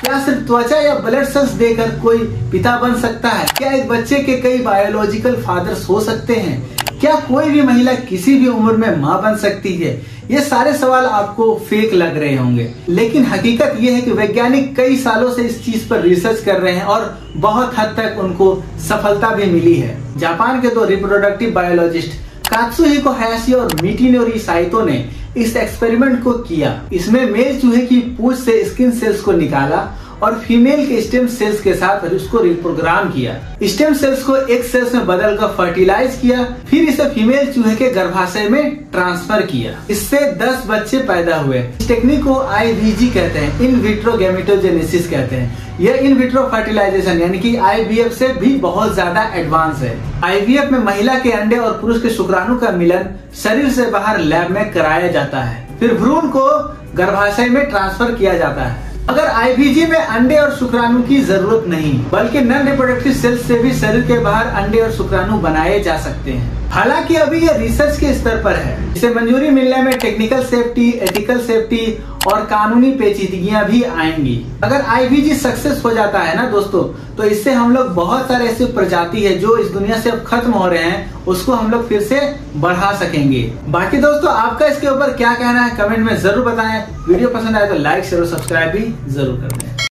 क्या सिर्फ़ त्वचा या ब्लड सेल्स देकर कोई पिता बन सकता है? क्या एक बच्चे के कई बायोलॉजिकल फादर्स हो सकते हैं? क्या कोई भी महिला किसी भी उम्र में माँ बन सकती है? ये सारे सवाल आपको फेक लग रहे होंगे। लेकिन हकीकत ये है कि वैज्ञानिक कई सालों से इस चीज़ पर रिसर्च कर रहे हैं और बहुत हद तक उनको सफलता भी मिली है। जापान के दो रिप्रोडक्टिव बायोलॉजिस्ट कात्सुहिको हैशी और मिटिनोरी साइतो ने इस एक्सपेरिमेंट को किया। इसमें मेल चूहे की पूछ से स्किन सेल्स को निकाला और फीमेल के स्टेम सेल्स के साथ उसको रिप्रोग्राम किया। स्टेम सेल्स को एक सेल्स में बदलकर फर्टिलाइज किया, फिर इसे फीमेल चूहे के गर्भाशय में ट्रांसफ़र किया। इससे 10 बच्चे पैदा हुए। इस टेक्निक को आईवीजी कहते हैं इन विट्रो गैमेटोजेनेसिस कहते हैं। यह इन विट्रो फर्टिलाइजेशन यानी कि आईवीएफ से भी बहुत ज़्यादा एडवांस है। आईवीएफ में महिला के अंडे और पुरुष के शुक्राणु का मिलन शरीर से बाहर लैब में कराया जाता है। फिर भ्रूण को गर्भाशय में ट्रांसफ़र किया जाता है। अगर आईवीजी में अंडे और शुक्राणु की ज़रूरत नहीं, बल्कि नन रिप्रोडक्टिव सेल्स से भी शरीर के बाहर अंडे और शुक्राणु बनाए जा सकते हैं। हालाँकि अभी यह रिसर्च के स्तर पर है। इसे मंजूरी मिलने में टेक्निकल सेफ्टी एथिकल सेफ्टी और कानूनी पेचीदगियाँ भी आएँगी। अगर आईवीजी सक्सेस हो जाता है ना दोस्तों तो इससे हम लोग बहुत सारे ऐसे प्रजाति है जो इस दुनिया से अब खत्म हो रहे हैं, उसको हम लोग फिर से बढ़ा सकेंगे। बाकी दोस्तों, आपका इसके ऊपर क्या कहना है कमेंट में ज़रूर बताएँ। वीडियो पसंद आए तो लाइक शेयर और सब्सक्राइब भी ज़रूर कर दें